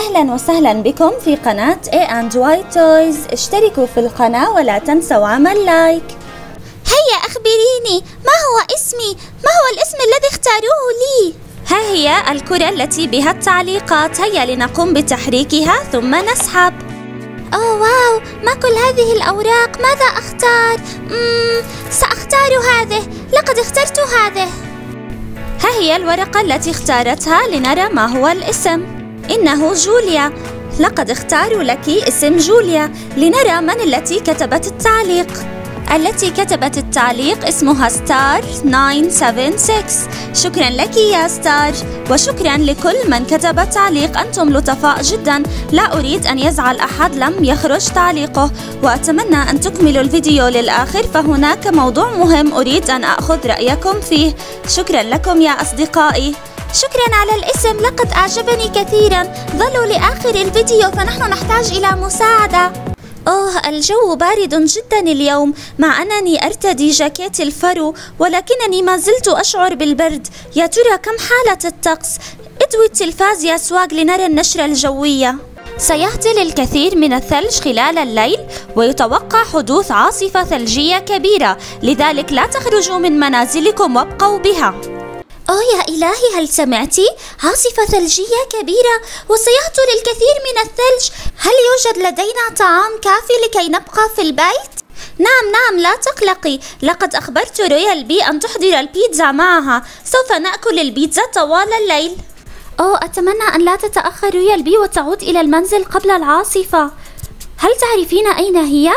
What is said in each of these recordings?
أهلا وسهلا بكم في قناة A and Y Toys. اشتركوا في القناة ولا تنسوا عمل لايك هيا أخبريني ما هو اسمي؟ ما هو الاسم الذي اختاروه لي؟ ها هي الكرة التي بها التعليقات. هيا لنقوم بتحريكها ثم نسحب. أوه واو ما كل هذه الأوراق. ماذا أختار؟ مم سأختار هذه. لقد اخترت هذه. ها هي الورقة التي اختارتها لنرى ما هو الاسم. إنه جوليا. لقد اختاروا لك اسم جوليا لنرى من التي كتبت التعليق. التي كتبت التعليق اسمها ستار 976 شكرا لك يا ستار وشكرا لكل من كتب تعليق. أنتم لطفاء جدا لا أريد أن يزعل أحد لم يخرج تعليقه. وأتمنى أن تكملوا الفيديو للآخر فهناك موضوع مهم أريد أن أخذ رأيكم فيه. شكرا لكم يا أصدقائي. شكرا على الاسم لقد أعجبني كثيرا. ظلوا لآخر الفيديو فنحن نحتاج إلى مساعدة. أوه الجو بارد جدا اليوم مع أنني أرتدي جاكيت الفرو ولكنني ما زلت أشعر بالبرد. يا ترى كم حالة الطقس؟ ادوي التلفاز يا سواق لنرى النشرة الجوية. سيهطل الكثير من الثلج خلال الليل ويتوقع حدوث عاصفة ثلجية كبيرة لذلك لا تخرجوا من منازلكم وابقوا بها. أوه يا إلهي هل سمعتي؟ عاصفة ثلجية كبيرة وسيهطل الكثير من الثلج هل يوجد لدينا طعام كافي لكي نبقى في البيت؟ نعم نعم لا تقلقي لقد أخبرت رويال بي أن تحضر البيتزا معها سوف نأكل البيتزا طوال الليل أوه أتمنى أن لا تتأخر رويال بي وتعود إلى المنزل قبل العاصفة هل تعرفين أين هي؟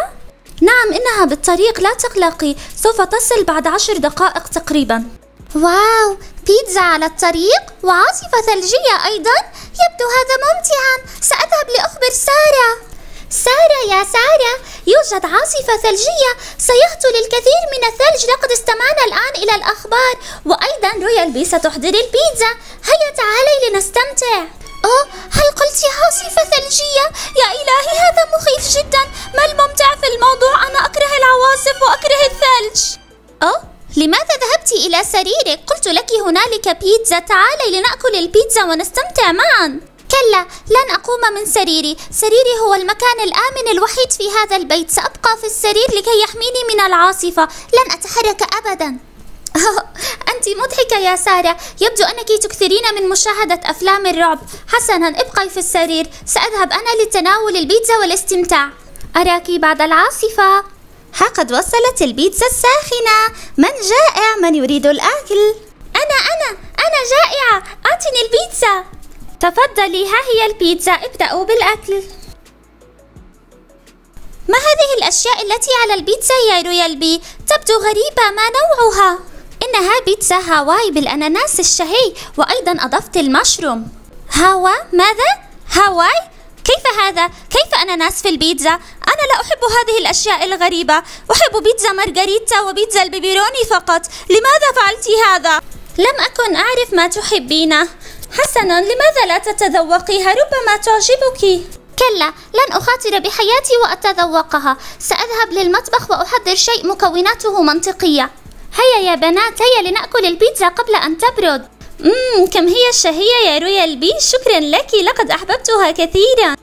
نعم إنها بالطريق لا تقلقي سوف تصل بعد عشر دقائق تقريبا واو بيتزا على الطريق؟ وعاصفة ثلجية أيضا؟ يبدو هذا ممتعا. سأذهب لأخبر سارة. سارة يا سارة يوجد عاصفة ثلجية. سيهطل الكثير من الثلج لقد استمعنا الآن إلى الأخبار. وأيضا رويال بي ستحضر البيتزا. هيا تعالي لنستمتع. أوه هل قلت عاصفة ثلجية؟ يا إلهي هذا مخيف جدا. ما الممتع في الموضوع؟ أنا أكره العواصف وأكره الثلج. أوه لماذا ذهبت إلى سريرك؟ قلت لك هنالك بيتزا. تعالي لنأكل البيتزا ونستمتع معا. كلا لن أقوم من سريري. سريري هو المكان الآمن الوحيد في هذا البيت. سأبقى في السرير لكي يحميني من العاصفة. لن أتحرك أبدا. أنت مضحكة يا سارة. يبدو أنك تكثرين من مشاهدة أفلام الرعب. حسنا ابقي في السرير. سأذهب أنا لتناول البيتزا والاستمتاع. أراك بعد العاصفة. ها قد وصلت البيتزا الساخنة. من جائع من يريد الأكل؟ أنا أنا أنا جائعة. أعطني البيتزا. تفضلي ها هي البيتزا. ابدأوا بالأكل. ما هذه الأشياء التي على البيتزا يا رويال بي تبدو غريبة ما نوعها؟ إنها بيتزا هاواي بالأناناس الشهي وأيضا أضفت المشروم. هوا؟ ماذا؟ هاواي؟ كيف هذا؟ كيف أناناس في البيتزا؟ أنا لا أحب هذه الأشياء الغريبة. أحب بيتزا مارغريتا وبيتزا البيبروني فقط. لماذا فعلت هذا؟ لم أكن أعرف ما تحبينه. حسنا لماذا لا تتذوقيها؟ ربما تعجبك. كلا لن أخاطر بحياتي وأتذوقها. سأذهب للمطبخ وأحضر شيء مكوناته منطقية. هيا يا بنات هيا لنأكل البيتزا قبل أن تبرد. مم كم هي الشهية يا رويال بي شكرا لك لقد أحببتها كثيرا.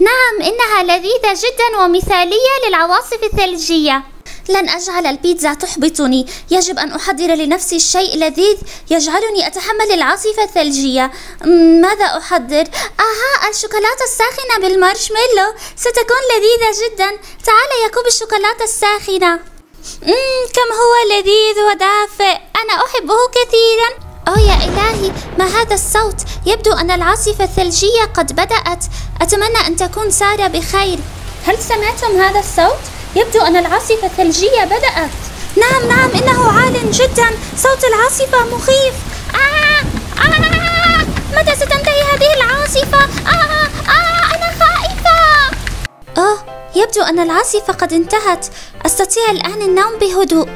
نعم إنها لذيذة جدا ومثالية للعواصف الثلجية. لن أجعل البيتزا تحبطني. يجب أن أحضر لنفسي الشيء لذيذ يجعلني أتحمل العاصفة الثلجية. ماذا أحضر؟ آها الشوكولاتة الساخنة بالمارشميلو. ستكون لذيذة جدا. تعال يا كوب الشوكولاتة الساخنة. مم كم هو لذيذ ودافئ. أنا أحبه كثيرا. أوه يا إلهي ما هذا الصوت؟ يبدو أن العاصفة الثلجية قد بدأت. أتمنى أن تكون سارة بخير. هل سمعتم هذا الصوت؟ يبدو أن العاصفة الثلجية بدأت. نعم نعم إنه عال جدا. صوت العاصفة مخيف. آه آه متى ستنتهي هذه العاصفة؟ آه آه أنا خائفة. أوه يبدو أن العاصفة قد انتهت. أستطيع الآن النوم بهدوء.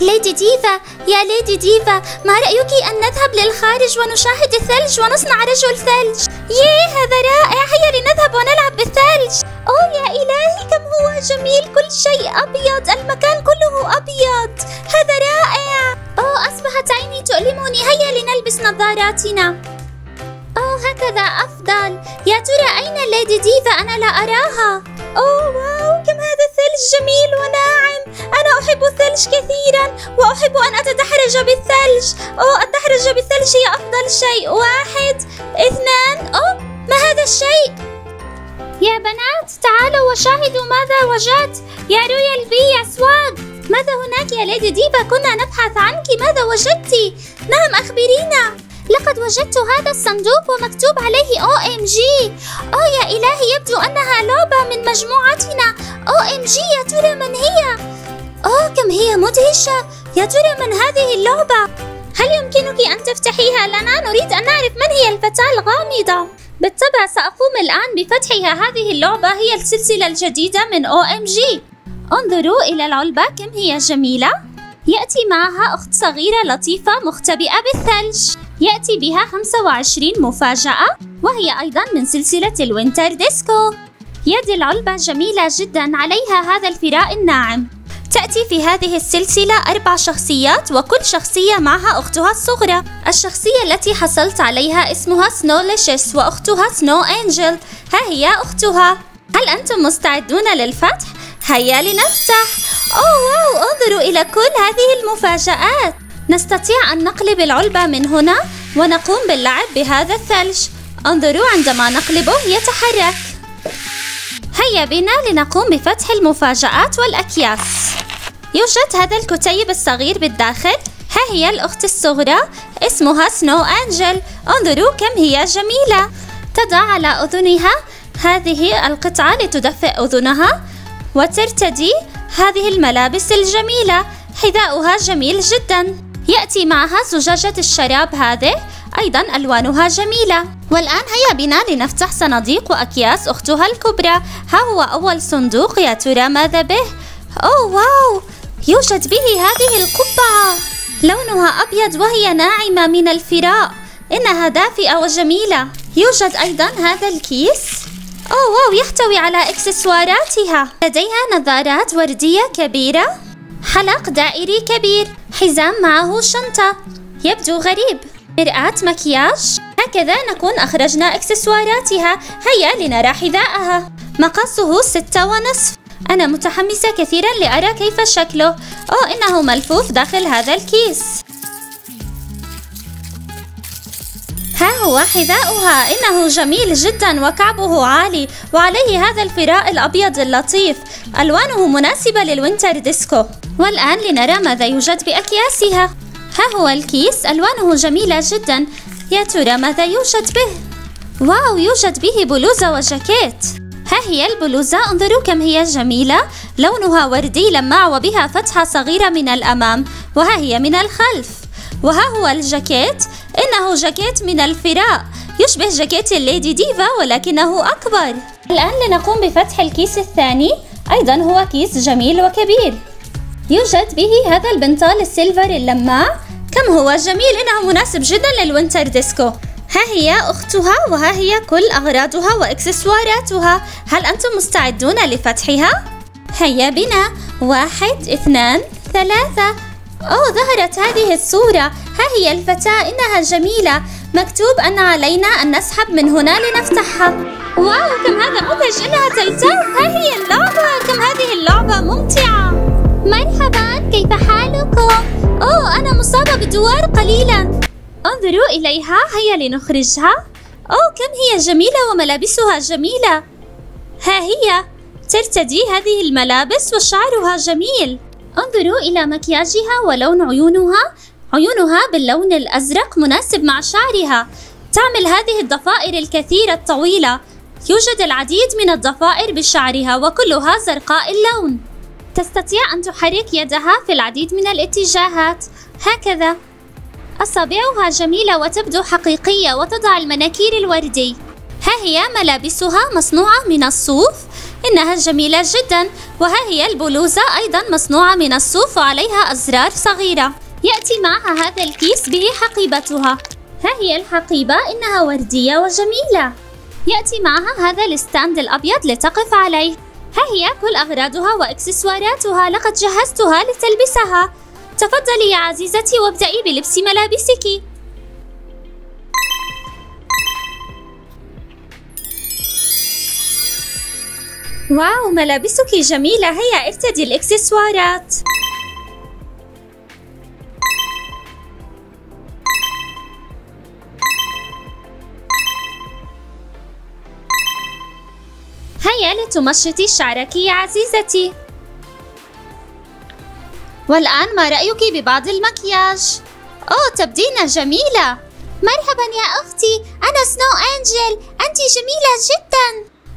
ليدي ديفا يا ليدي ديفا ما رأيك أن نذهب للخارج ونشاهد الثلج ونصنع رجل ثلج؟ ياه هذا رائع هيا لنذهب ونلعب بالثلج. أوه يا إلهي كم هو جميل كل شيء أبيض المكان كله أبيض. هذا رائع. أوه أصبحت عيني تؤلمني هيا لنلبس نظاراتنا. أوه هكذا أفضل. يا ترى أين ليدي ديفا؟ أنا لا أراها. أوه واو كم هذا الثلج جميل وناعم. أنا أحب الثلج كثيرا. وأحب أن أتدحرج بالثلج. أوه الدحرجة بالثلج هي أفضل شيء. واحد اثنان أوه ما هذا الشيء؟ يا بنات تعالوا وشاهدوا ماذا وجدت. يا رويال بي يا سواغ ماذا هناك يا ليدي ديفا؟ كنا نبحث عنك. ماذا وجدت؟ نعم أخبرينا. لقد وجدت هذا الصندوق ومكتوب عليه OMG. أوه يا إلهي يبدو أنها لعبة من مجموعتنا. OMG يا ترى من هي؟ أوه كم هي مدهشة. يا ترى من هذه اللعبة؟ هل يمكنك أن تفتحيها؟ لنا نريد أن نعرف من هي الفتاة الغامضة. بالطبع سأقوم الآن بفتحها. هذه اللعبة هي السلسلة الجديدة من OMG انظروا إلى العلبة. كم هي جميلة. يأتي معها أخت صغيرة لطيفة مختبئة بالثلج. يأتي بها 25 مفاجأة وهي أيضا من سلسلة ال Winter Disco. يد العلبة جميلة جدا عليها هذا الفراء الناعم. تأتي في هذه السلسلة أربع شخصيات وكل شخصية معها أختها الصغرى. الشخصية التي حصلت عليها اسمها Snowlicious وأختها Snow Angel. ها هي أختها. هل أنتم مستعدون للفتح؟ هيا لنفتح. أوه واو انظروا إلى كل هذه المفاجآت. نستطيع أن نقلب العلبة من هنا ونقوم باللعب بهذا الثلج. انظروا عندما نقلبه يتحرك. هيا بنا لنقوم بفتح المفاجآت والأكياس. يوجد هذا الكتيب الصغير بالداخل. ها هي الأخت الصغرى. اسمها سنو أنجل. انظروا كم هي جميلة. تضع على أذنها. هذه القطعة لتدفئ أذنها. وترتدي هذه الملابس الجميلة. حذاؤها جميل جدا. يأتي معها زجاجة الشراب هذه. أيضا ألوانها جميلة. والآن هيا بنا لنفتح صناديق وأكياس أختها الكبرى. ها هو أول صندوق. يا ترى ماذا به؟ أوه واو! يوجد به هذه القبعة لونها أبيض وهي ناعمة من الفراء. إنها دافئة وجميلة. يوجد أيضا هذا الكيس. أوه واو يحتوي على إكسسواراتها. لديها نظارات وردية كبيرة. حلق دائري كبير. حزام معه شنطة. يبدو غريب. مرآة مكياج. هكذا نكون أخرجنا إكسسواراتها. هيا لنرى حذاءها. مقاسه ستة ونصف. أنا متحمسة كثيرا لأرى كيف شكله. أوه إنه ملفوف داخل هذا الكيس. ها هو حذاؤها. إنه جميل جدا وكعبه عالي. وعليه هذا الفراء الأبيض اللطيف. ألوانه مناسبة لل Winter Disco. والآن لنرى ماذا يوجد بأكياسها. ها هو الكيس. ألوانه جميلة جدا. يا ترى ماذا يوجد به؟ wow يوجد به بلوزة وجاكيت. ها هي البلوزة. انظروا كم هي جميلة. لونها وردي لماع وبها فتحة صغيرة من الأمام وها هي من الخلف. وها هو الجاكيت. إنه جاكيت من الفراء. يشبه جاكيت ال Lady Diva ولكنه أكبر. الآن لنقوم بفتح الكيس الثاني. أيضا هو كيس جميل وكبير. يوجد به هذا البنطال ال silver اللماع. كم هو جميل. إنه مناسب جدا لل Winter Disco. ها هي أختها وها هي كل أغراضها وإكسسواراتها. هل أنتم مستعدون لفتحها؟ هيا بنا. واحد اثنان ثلاثة. أوه ظهرت هذه الصورة. ها هي الفتاة إنها جميلة. مكتوب أن علينا أن نسحب من هنا لنفتحها. واو كم هذا مدهش إنها تلتف ها هي اللعبة كم هذه اللعبة ممتعة. مرحبا كيف حالكم؟ أوه أنا مصابة بالدوار قليلا. انظروا إليها هيا لنخرجها. أوه كم هي جميلة وملابسها جميلة. ها هي ترتدي هذه الملابس وشعرها جميل. انظروا إلى مكياجها ولون عيونها. عيونها باللون الأزرق مناسب مع شعرها. تعمل هذه الضفائر الكثيرة الطويلة. يوجد العديد من الضفائر بشعرها وكلها زرقاء اللون. تستطيع أن تحرك يدها في العديد من الاتجاهات. هكذا. أصابعها جميلة وتبدو حقيقية وتضع المناكير الوردي. ها هي ملابسها مصنوعة من الصوف؟ إنها جميلة جدا. وها هي البلوزة أيضا مصنوعة من الصوف وعليها أزرار صغيرة. يأتي معها هذا الكيس به حقيبتها. ها هي الحقيبة؟ إنها وردية وجميلة. يأتي معها هذا الستاند الأبيض لتقف عليه. ها هي كل أغراضها وإكسسواراتها. لقد جهزتها لتلبسها. تفضلي يا عزيزتي وابدأي بلبس ملابسك. واو ملابسك جميلة. هيا ارتدي الإكسسوارات. هيا لتمشطي شعرك يا عزيزتي. والآن ما رأيك ببعض المكياج؟ أوه تبدين جميلة. مرحبا يا أختي أنا Snow Angel. أنت جميلة جدا.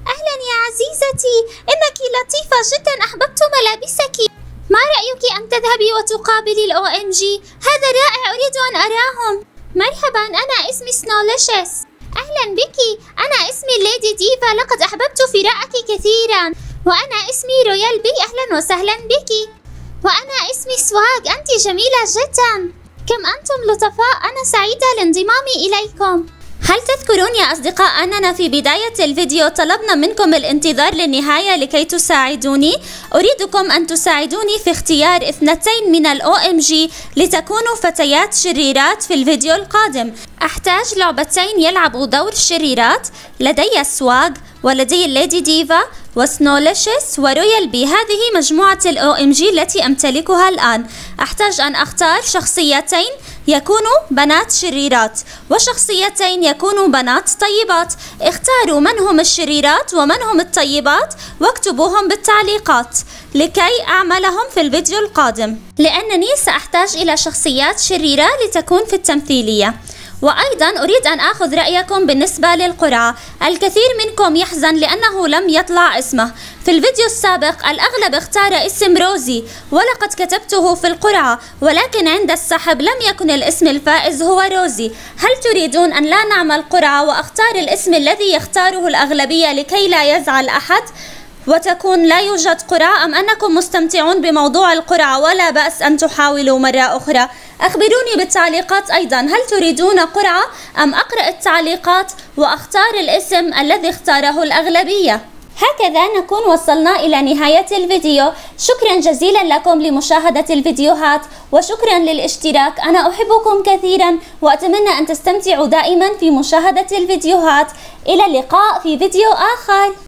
أهلا يا عزيزتي. إنك لطيفة جدا أحببت ملابسك. ما رأيك أن تذهبي وتقابلي ال OMG؟ هذا رائع أريد أن أراهم. مرحبا أنا اسمي Snowlicious أهلا بك. أنا اسمي Lady Diva. لقد أحببت فراءك كثيرا. وأنا اسمي Royal Bee. أهلا وسهلا بك. وأنا اسمي Swag أنت جميلة جدا. كم أنتم لطفاء؟ أنا سعيدة لانضمامي إليكم. هل تذكرون يا أصدقاء أننا في بداية الفيديو طلبنا منكم الانتظار للنهاية لكي تساعدوني؟ أريدكم أن تساعدوني في اختيار اثنتين من OMG لتكونوا فتيات شريرات في الفيديو القادم. أحتاج لعبتين يلعبوا دور الشريرات لدي Swag ولدي ال Lady Diva و Snowlicious و Royal Bee هذه مجموعة ال OMG التي أمتلكها الآن. أحتاج أن أختار شخصيتين يكونوا بنات شريرات وشخصيتين يكونوا بنات طيبات. اختاروا من هم الشريرات ومن هم الطيبات واكتبوهم بالتعليقات لكي أعملهم في الفيديو القادم. لأنني سأحتاج إلى شخصيات شريرة لتكون في التمثيلية. وأيضا أريد أن أخذ رأيكم بالنسبة للقرعة الكثير منكم يحزن لأنه لم يطلع اسمه. في الفيديو السابق الأغلب اختار اسم روزي ولقد كتبته في القرعة ولكن عند السحب لم يكن الاسم الفائز هو روزي. هل تريدون أن لا نعمل قرعة وأختار الاسم الذي يختاره الأغلبية لكي لا يزعل أحد؟ وتكون لا يوجد قرعة أم أنكم مستمتعون بموضوع القرعة ولا بأس أن تحاولوا مرة أخرى. أخبروني بالتعليقات أيضا. هل تريدون قرعة أم أقرأ التعليقات وأختار الاسم الذي اختاره الأغلبية؟ هكذا نكون وصلنا إلى نهاية الفيديو. شكرا جزيلا لكم لمشاهدة الفيديوهات وشكرا للاشتراك. أنا أحبكم كثيرا وأتمنى أن تستمتعوا دائما في مشاهدة الفيديوهات. إلى اللقاء في فيديو آخر.